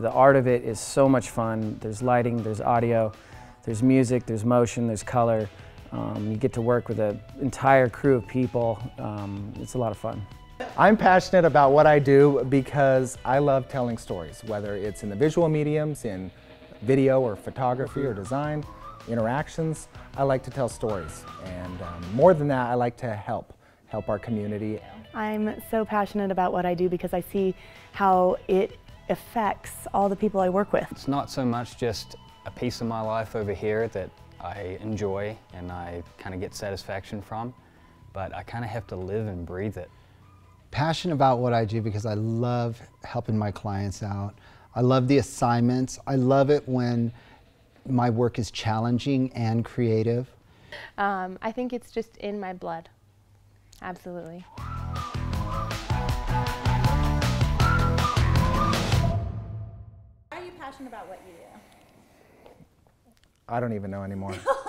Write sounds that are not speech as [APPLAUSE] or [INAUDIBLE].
The art of it is so much fun. There's lighting, there's audio, there's music, there's motion, there's color. Um, you get to work with an entire crew of people. Um, it's a lot of fun. I'm passionate about what I do because I love telling stories, whether it's in the visual mediums, in video or photography or design, interactions. I like to tell stories. And um, more than that, I like to help, help our community. I'm so passionate about what I do because I see how it affects all the people I work with. It's not so much just a piece of my life over here that I enjoy and I kind of get satisfaction from, but I kind of have to live and breathe it. Passionate about what I do because I love helping my clients out. I love the assignments. I love it when my work is challenging and creative. Um, I think it's just in my blood. Absolutely. Passionate about what you do? I don't even know anymore. [LAUGHS]